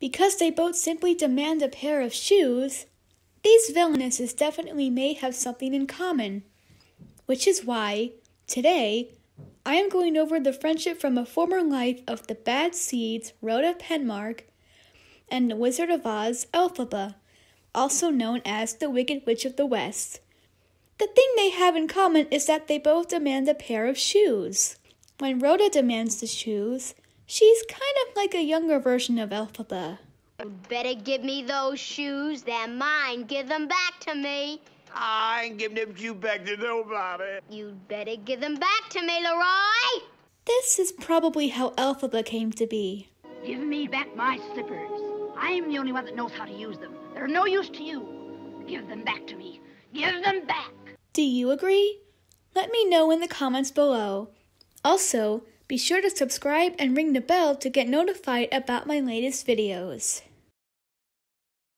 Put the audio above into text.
Because they both simply demand a pair of shoes, these villainesses definitely may have something in common. Which is why, today, I am going over the friendship from a former life of the Bad Seeds, Rhoda Penmark, and the Wizard of Oz, Elphaba, also known as the Wicked Witch of the West. The thing they have in common is that they both demand a pair of shoes. When Rhoda demands the shoes, she's kind of like a younger version of Elphaba. You'd better give me those shoes. They're mine. Give them back to me. I ain't giving them shoes back to nobody. You'd better give them back to me, Leroy. This is probably how Elphaba came to be. Give me back my slippers. I'm the only one that knows how to use them. They're no use to you. Give them back to me. Give them back. Do you agree? Let me know in the comments below. Also, be sure to subscribe and ring the bell to get notified about my latest videos.